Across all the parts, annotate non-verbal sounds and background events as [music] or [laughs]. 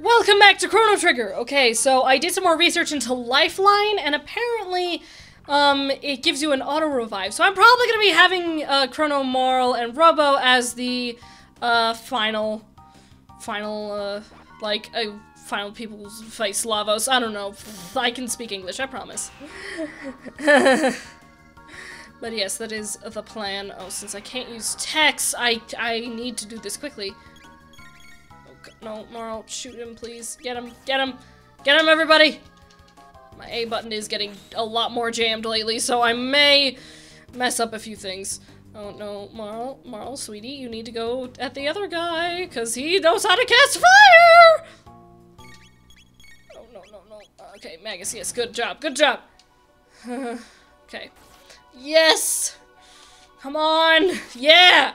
Welcome back to Chrono Trigger. Okay, so I did some more research into Lifeline, and apparently, um, it gives you an auto revive. So I'm probably gonna be having uh, Crono, Marle and Robo as the uh, final, final, uh, like, uh, final people fight Slavos. I don't know. I can speak English. I promise. [laughs] but yes, that is the plan. Oh, since I can't use text, I I need to do this quickly. No, Marle, shoot him, please. Get him, get him, get him, everybody! My A button is getting a lot more jammed lately, so I may mess up a few things. Oh no, Marle, Marle, sweetie, you need to go at the other guy, because he knows how to cast fire! Oh, no, no, no. Okay, Magus, yes, good job, good job! [laughs] okay. Yes! Come on! Yeah!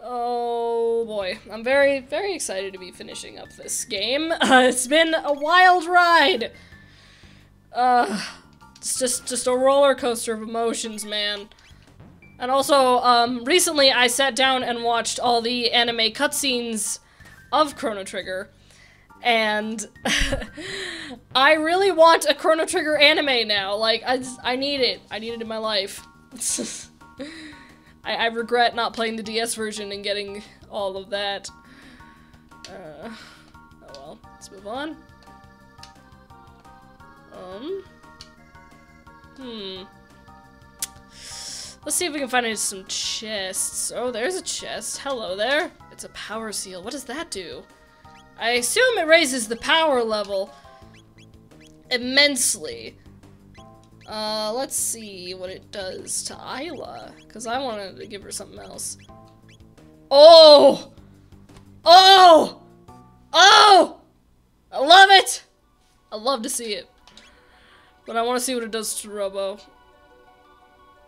Oh boy, I'm very, very excited to be finishing up this game. [laughs] Uh, it's been a wild ride. Uh, it's just, just a roller coaster of emotions, man. And also, um, recently I sat down and watched all the anime cutscenes of Chrono Trigger, and [laughs] I really want a Chrono Trigger anime now. Like, I, just, I need it. I need it in my life. [laughs] I, I regret not playing the DS version and getting all of that. Uh, oh well, let's move on. Um. Hmm. Let's see if we can find some chests. Oh, there's a chest. Hello there. It's a power seal. What does that do? I assume it raises the power level immensely. Uh, let's see what it does to Ayla, because I wanted to give her something else. Oh! Oh! Oh! I love it! I love to see it. But I want to see what it does to Robo.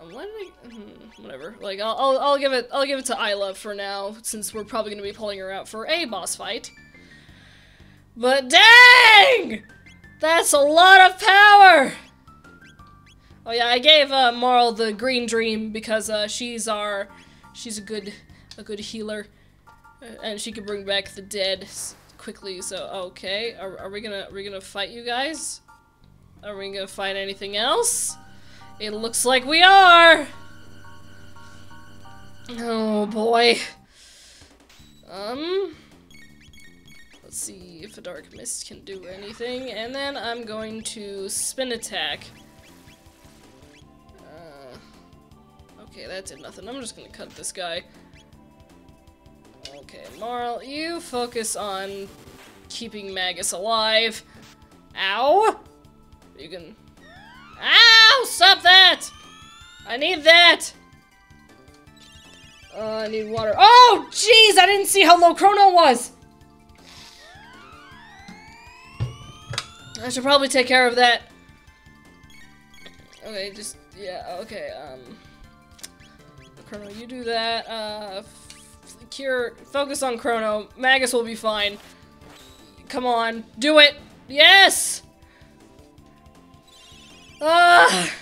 Hmm, whatever. Like, I'll, I'll, I'll give it, I'll give it to Ayla for now, since we're probably going to be pulling her out for a boss fight. But dang! That's a lot of power! Oh yeah, I gave uh, Marle the green dream because uh, she's our, she's a good, a good healer, uh, and she can bring back the dead quickly. So okay, are, are we gonna, are we gonna fight you guys? Are we gonna fight anything else? It looks like we are. Oh boy. Um. Let's see if a dark mist can do anything, and then I'm going to spin attack. Okay, that did nothing. I'm just gonna cut this guy. Okay, Marle, you focus on keeping Magus alive. Ow! You can... Ow! Stop that! I need that! Uh, I need water. Oh, jeez! I didn't see how low Crono was! I should probably take care of that. Okay, just... Yeah, okay, um... Crono, you do that. Uh, cure, focus on Crono. Magus will be fine. Come on, do it. Yes. Ah.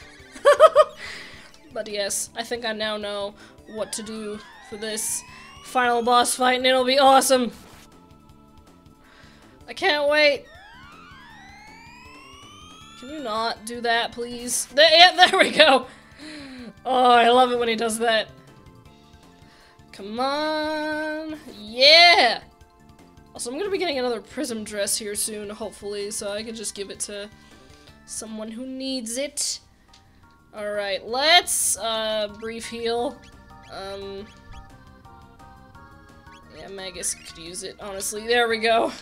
[laughs] but yes, I think I now know what to do for this final boss fight, and it'll be awesome. I can't wait. Can you not do that, please? There, yeah, [laughs] there we go. Oh, I love it when he does that. Come on. Yeah! Also, I'm gonna be getting another prism dress here soon, hopefully, so I can just give it to someone who needs it. Alright, let's, uh, brief heal. Um, yeah, Magus could use it, honestly. There we go.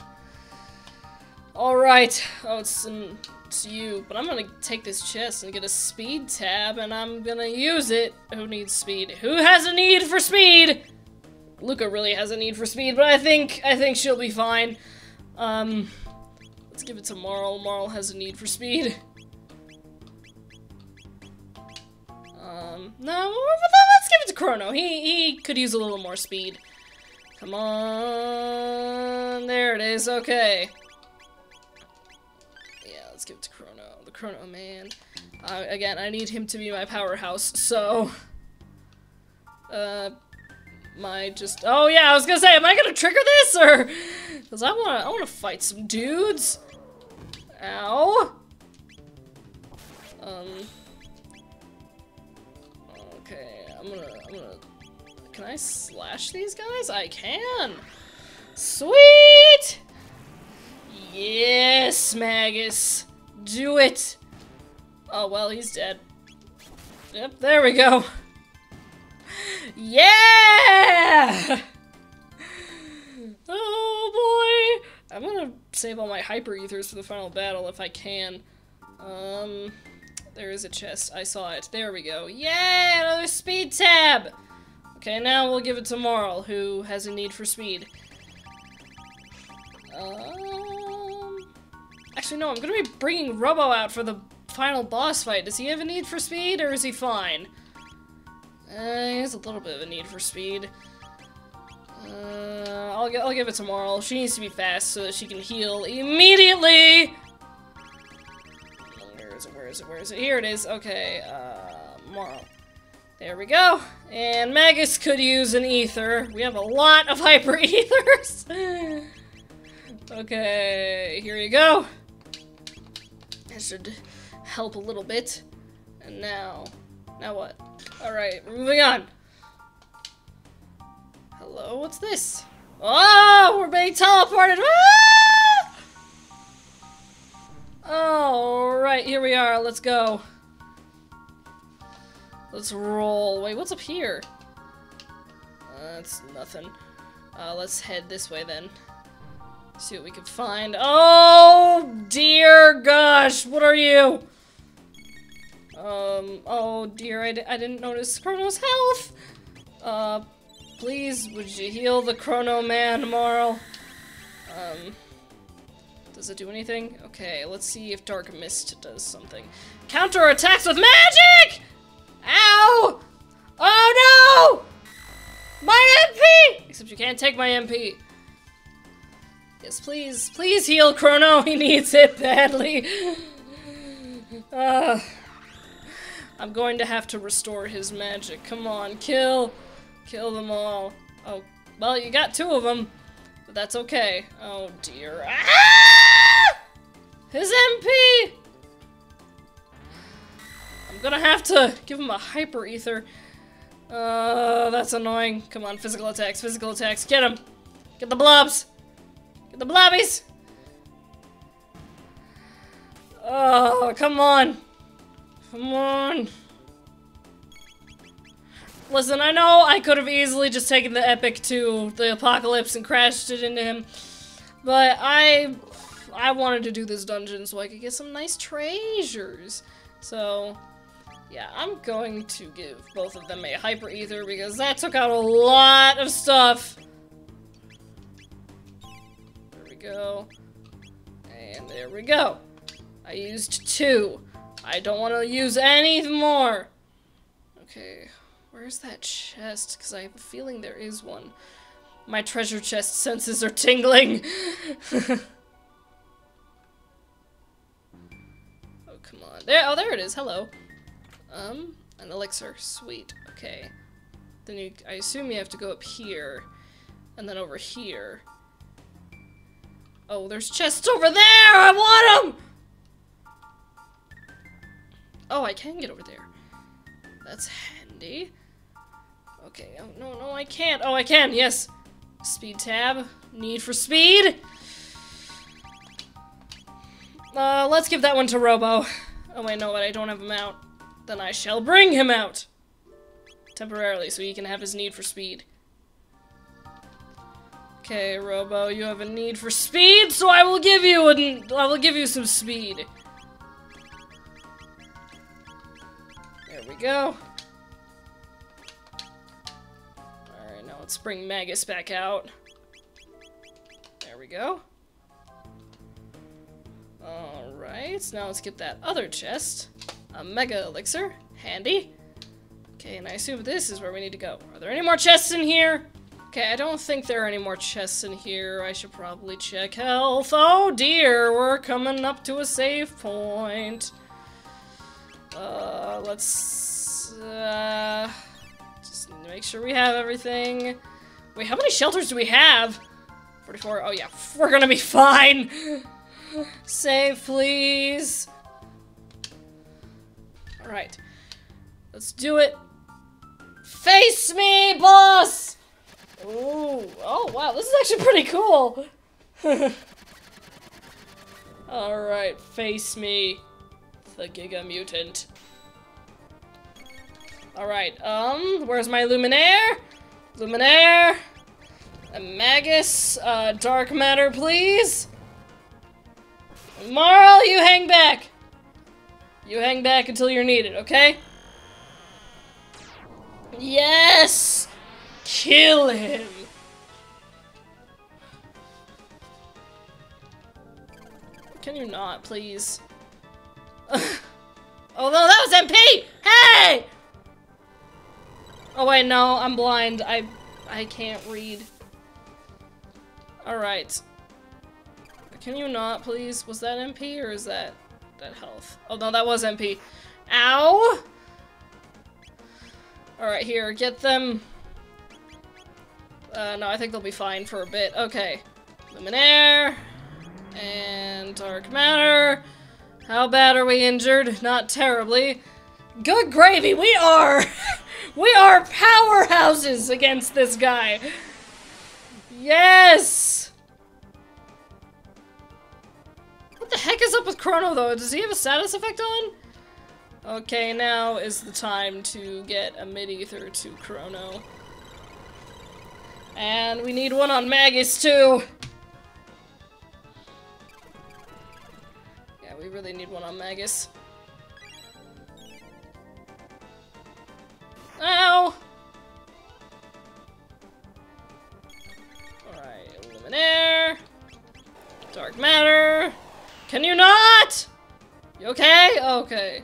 Alright. Oh, it's, um, it's you. But I'm gonna take this chest and get a speed tab, and I'm gonna use it. Who needs speed? Who has a need for speed? Lucca really has a need for speed, but I think I think she'll be fine. Um, let's give it to Marle. Marle has a need for speed. Um, no, let's give it to Crono. He he could use a little more speed. Come on, there it is. Okay. Give it to Crono. The Crono man. Uh, again, I need him to be my powerhouse. So, uh, my just? Oh yeah, I was gonna say, am I gonna trigger this or? Cause I wanna, I wanna fight some dudes. Ow. Um. Okay, I'm gonna, I'm gonna. Can I slash these guys? I can. Sweet. Yes, Magus. Do it. Oh well, he's dead. Yep, there we go. Yeah! [laughs] Oh boy! I'm gonna save all my hyper ethers for the final battle if I can. Um, there is a chest. I saw it. There we go. Yay! Another speed tab! Okay, now we'll give it to Marle, who has a need for speed. Um, actually, no, I'm gonna be bringing Robo out for the final boss fight. Does he have a need for speed, or is he fine? Uh, he has a little bit of a need for speed. Uh, I'll, I'll give it to Marle. She needs to be fast so that she can heal immediately! Where is it, where is it, where is it? Here it is. Okay, uh, Marle. There we go. And Magus could use an ether. We have a lot of [laughs] hyper ethers. [laughs] okay, here you go. That should help a little bit. And now, now what? Alright, moving on. Hello, what's this? Oh, we're being teleported! Ah! Alright, here we are, let's go. Let's roll. Wait, what's up here? Uh, that's nothing. Uh, let's head this way then. See what we can find. Oh, dear gosh, what are you? Um, oh dear, I d I didn't notice Crono's health! Uh, please, would you heal the Crono Man, Marle? Um, does it do anything? Okay, let's see if Dark Mist does something. Counter attacks with magic! Ow! Oh no! My MP! Except you can't take my MP. Yes, please, please heal Crono. [laughs] He needs it badly. Uh, I'm going to have to restore his magic. Come on, kill. Kill them all. Oh, well, you got two of them. But that's okay. Oh, dear. Ah! His MP! I'm gonna have to give him a hyper ether. Uh, that's annoying. Come on, physical attacks, physical attacks. Get him! Get the blobs! The blobbies! Oh, come on! Come on! Listen, I know I could have easily just taken the Epoch to the apocalypse and crashed it into him, but I I wanted to do this dungeon so I could get some nice treasures. So, yeah, I'm going to give both of them a hyper ether because that took out a lot of stuff. Go. And there we go. I used two. I don't want to use any more. Okay, where's that chest? Because I have a feeling there is one. My treasure chest senses are tingling. [laughs] oh, come on. There, oh, there it is. Hello. Um, an elixir. Sweet. Okay. Then you, I assume you have to go up here, and then over here. Oh, there's chests over there! I want them! Oh, I can get over there. That's handy. Okay, oh, no, no, I can't. Oh, I can, yes. Speed tab. Need for speed. Uh, let's give that one to Robo. Oh, wait, no, but I don't have him out. Then I shall bring him out. Temporarily, so he can have his need for speed. Okay, Robo, you have a need for speed, so I will give you a, I will give you some speed. There we go. Alright, now let's bring Magus back out. There we go. Alright, now let's get that other chest. A Mega Elixir. Handy. Okay, and I assume this is where we need to go. Are there any more chests in here? Okay, I don't think there are any more chests in here. I should probably check health. Oh dear, we're coming up to a save point. Uh, let's, uh, just make sure we have everything. Wait, how many shelters do we have? 44. Oh, yeah. [laughs] We're gonna be fine. [laughs] Save, please. Alright. Let's do it. Face me, boss! Ooh. Oh, wow. This is actually pretty cool. [laughs] Alright, face me. The Giga Mutant. Alright, um, where's my Luminaire? Luminaire! Magus, uh, Dark Matter, please? Marle, you hang back! You hang back until you're needed, okay? Yes! Kill him! Can you not, please? [laughs] oh no, that was MP! Hey! Oh wait, no, I'm blind. I I can't read. Alright. Can you not, please? Was that MP or is that that health? Oh no, that was MP. Ow! Alright, here, get them. Uh, no, I think they'll be fine for a bit. Okay. Luminaire. And Dark Matter. How bad are we injured? Not terribly. Good gravy, we are! [laughs] we are powerhouses against this guy! Yes! What the heck is up with Crono, though? Does he have a status effect on? Okay, now is the time to get a mid-ether to Crono. And we need one on Magus, too! Yeah, we really need one on Magus. Ow! Alright, Luminaire. Dark Matter. Can you not? You okay? Okay.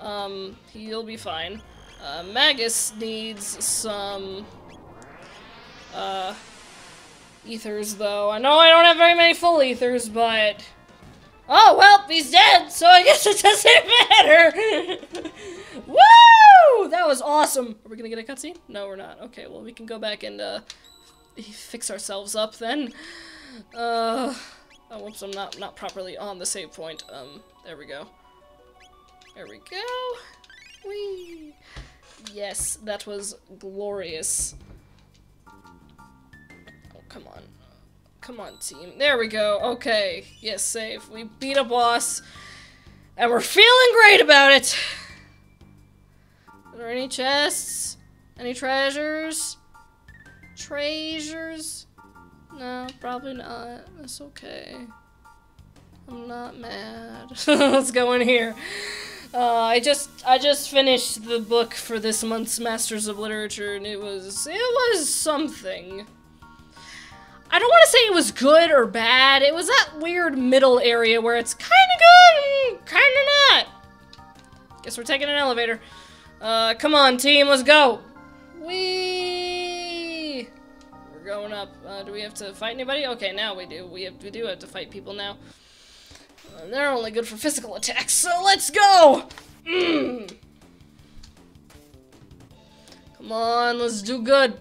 Um, he'll be fine. Uh, Magus needs some, uh, ethers, though. I know I don't have very many full ethers, but Oh, well, he's dead, so I guess it [laughs] doesn't matter. [laughs] Woo! That was awesome. Are we gonna get a cutscene? No, we're not. Okay, well, we can go back and, uh, fix ourselves up then. Uh, oh, whoops, I'm not, not properly on the save point. Um, there we go. There we go. Whee! Yes, that was glorious. Come on. Come on, team. There we go. Okay. Yes, safe. We beat a boss. And we're feeling great about it. Are there any chests? Any treasures? Treasures? No, probably not. That's okay. I'm not mad. [laughs] Let's go in here. Uh, I just I just finished the book for this month's Masters of Literature, and it was it was something. I don't want to say it was good or bad. It was that weird middle area where it's kind of good kind of not. Guess we're taking an elevator. Uh, come on, team, let's go. Wee. We're going up. Uh, do we have to fight anybody? Okay, now we do. We have we do have to fight people now. Uh, they're only good for physical attacks, so let's go. Mm. [clears throat] Come on, let's do good.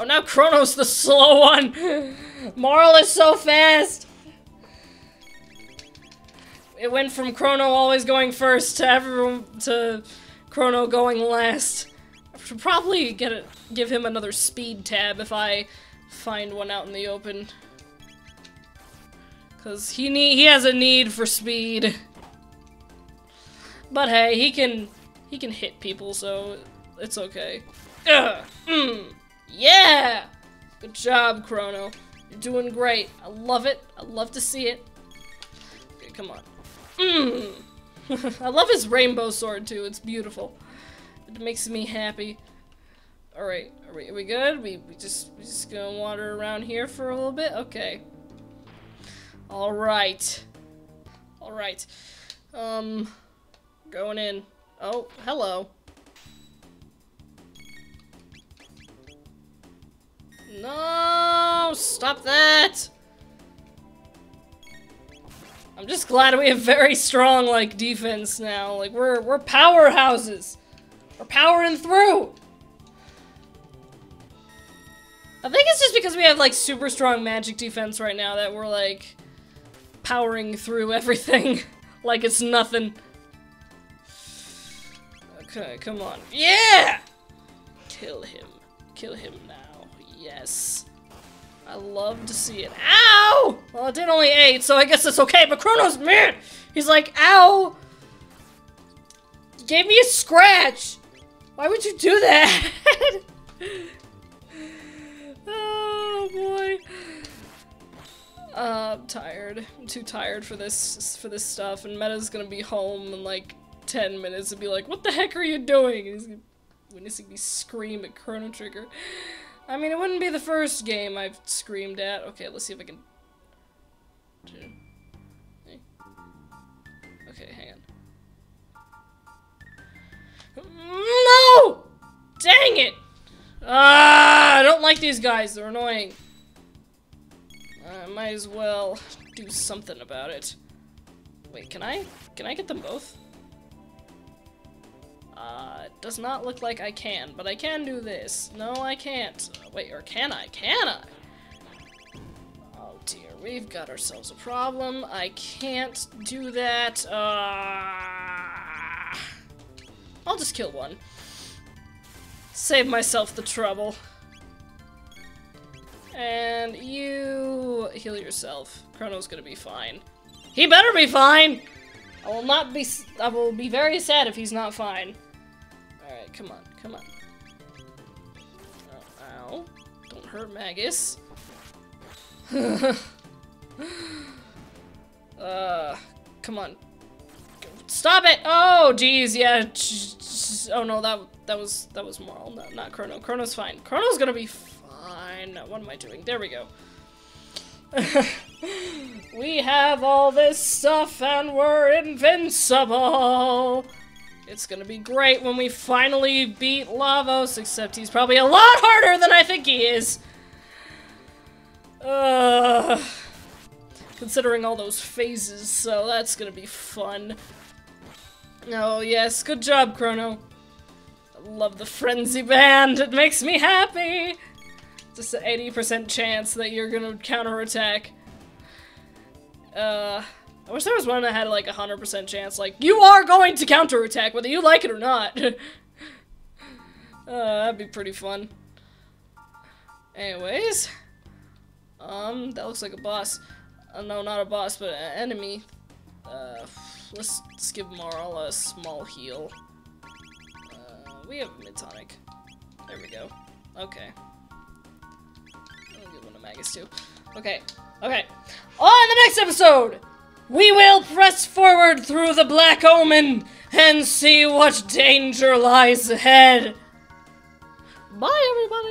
Oh, now Crono's the slow one. Marle is so fast. It went from Crono always going first to everyone to Crono going last. I should probably get it, give him another speed tab if I find one out in the open. Cause he need he has a need for speed. But hey, he can he can hit people, so it's okay. Ugh. Mm. Yeah! Good job, Crono. You're doing great. I love it. I love to see it. Okay, come on. Mm. [laughs] I love his rainbow sword, too. It's beautiful. It makes me happy. Alright, are we, are we good? We, we just we just gonna wander around here for a little bit? Okay. Alright. Alright. Um, going in. Oh, hello. No! Stop that! I'm just glad we have very strong, like, defense now. Like, we're, we're powerhouses. We're powering through! I think it's just because we have like super strong magic defense right now that we're like powering through [laughs] everything like it's nothing. Okay, come on. Yeah! Kill him. Kill him now. Yes. I love to see it. Ow! Well, it did only eight, so I guess it's okay, but Chronos, man! He's like, ow! Gave me a scratch! Why would you do that? [laughs] oh, boy. Uh, I'm tired. I'm too tired for this for this stuff, and Meta's gonna be home in like 10 minutes and be like, what the heck are you doing? And he's witnessing me scream at Chrono Trigger. I mean, it wouldn't be the first game I've screamed at. Okay, let's see if I can... Okay, hang on. No! Dang it! Ah, I don't like these guys. They're annoying. I might as well do something about it. Wait, can I? Can I get them both? Uh, it does not look like I can, but I can do this. No, I can't. Wait, or can I? Can I? Oh dear, we've got ourselves a problem. I can't do that. Uh, I'll just kill one. Save myself the trouble. And you heal yourself. Crono's gonna be fine. He better be fine! I will not be- I will be very sad if he's not fine. Come on, come on. Oh, ow. Don't hurt Magus. [laughs] uh, come on. Stop it! Oh, jeez, yeah. Oh no, that that was that was Marle, no, not Crono. Crono's fine. Crono's gonna be fine. What am I doing? There we go. [laughs] we have all this stuff and we're invincible. It's gonna be great when we finally beat Lavos, except he's probably a lot harder than I think he is. Uh, considering all those phases, so that's gonna be fun. Oh yes, good job, Crono. I love the Frenzy Band, it makes me happy! Just an 80% chance that you're gonna counterattack. Uh, I wish there was one that had like a 100% chance, like, you are going to counterattack whether you like it or not! [laughs] uh, that'd be pretty fun. Anyways, um, that looks like a boss. Uh, no, not a boss, but an enemy. Uh, let's, let's give Marle a small heal. Uh, we have mid-tonic. There we go. Okay. I'll give one to Magus too. Okay, okay. On the next episode, we will press forward through the Black Omen and see what danger lies ahead. Bye, everybody!